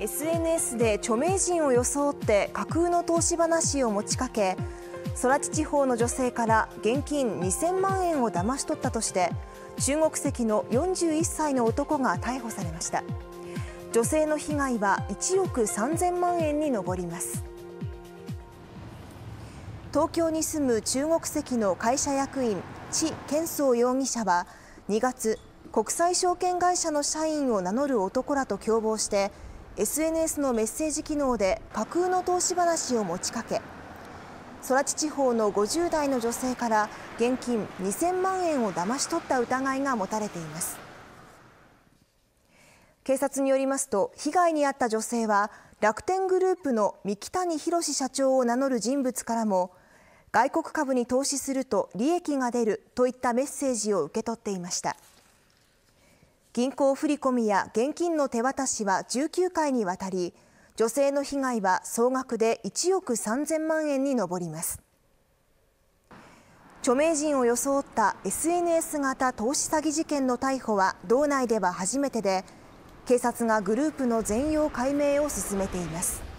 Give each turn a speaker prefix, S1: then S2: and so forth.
S1: SNS で著名人を装って架空の投資話を持ちかけ空知地方の女性から現金2000万円を騙し取ったとして中国籍の41歳の男が逮捕されました。女性の被害は1億3000万円に上ります。東京に住む中国籍の会社役員陳建宗容疑者は2月国際証券会社の社員を名乗る男らと共謀して SNS のメッセージ機能で架空の投資話を持ちかけ空知地方の50代の女性から現金2000万円を騙し取った疑いが持たれています。警察によりますと被害に遭った女性は楽天グループの三木谷博社長を名乗る人物からも外国株に投資すると利益が出るといったメッセージを受け取っていました。銀行振込や現金の手渡しは19回にわたり女性の被害は総額で1億3000万円に上ります。著名人を装った SNS 型投資詐欺事件の逮捕は道内では初めてで警察がグループの全容解明を進めています。